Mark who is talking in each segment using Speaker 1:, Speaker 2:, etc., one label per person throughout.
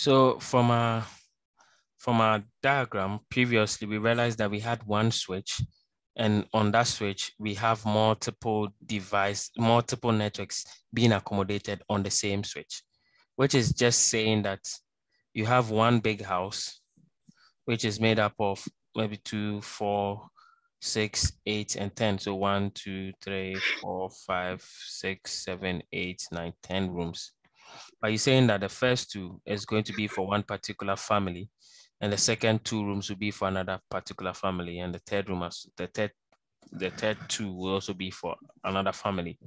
Speaker 1: So from our from our diagram previously, we realized that we had one switch and on that switch, we have multiple device, multiple networks being accommodated on the same switch, which is just saying that you have one big house, which is made up of maybe two, four, six, eight, and 10. So one, two, three, four, five, six, seven, eight, nine, 10 rooms. But you're saying that the first two is going to be for one particular family, and the second two rooms will be for another particular family, and the third room, the third, the third two will also be for another family.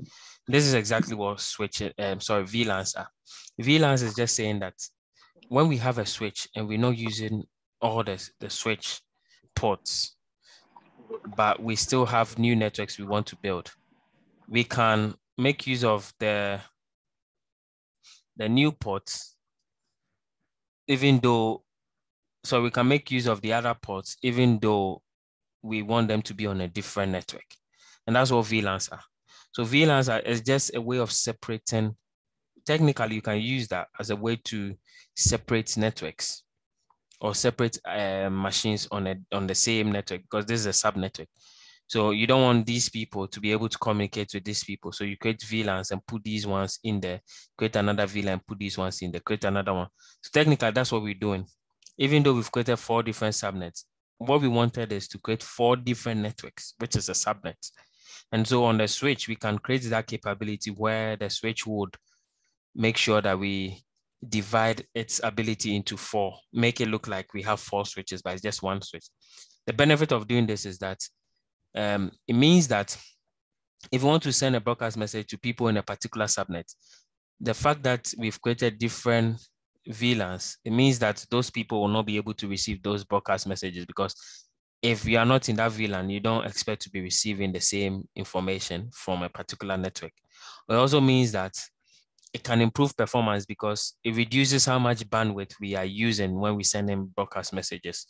Speaker 1: This is exactly what switch, um, sorry, VLANs are. VLANs is just saying that when we have a switch and we're not using all the, the switch ports, but we still have new networks we want to build, we can make use of the the new ports, even though, so we can make use of the other ports, even though we want them to be on a different network. And that's what VLANs are. So VLANs are is just a way of separating, technically you can use that as a way to separate networks or separate uh, machines on a, on the same network because this is a sub network. So you don't want these people to be able to communicate with these people. So you create VLANs and put these ones in there, create another VLAN, put these ones in there, create another one. So technically that's what we're doing. Even though we've created four different subnets, what we wanted is to create four different networks, which is a subnet. And so on the switch, we can create that capability where the switch would make sure that we divide its ability into four, make it look like we have four switches, but it's just one switch. The benefit of doing this is that um, it means that if you want to send a broadcast message to people in a particular subnet, the fact that we've created different VLANs, it means that those people will not be able to receive those broadcast messages because if you are not in that VLAN, you don't expect to be receiving the same information from a particular network. It also means that it can improve performance because it reduces how much bandwidth we are using when we send in broadcast messages.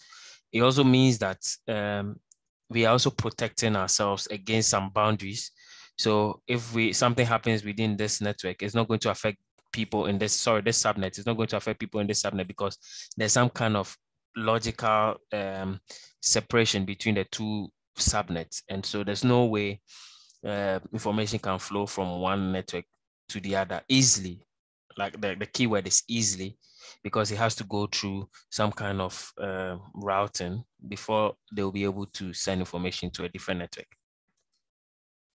Speaker 1: It also means that um, we are also protecting ourselves against some boundaries. So if we something happens within this network, it's not going to affect people in this sorry this subnet. It's not going to affect people in this subnet because there's some kind of logical um, separation between the two subnets, and so there's no way uh, information can flow from one network to the other easily. Like the, the keyword is easily because it has to go through some kind of uh, routing before they'll be able to send information to a different network.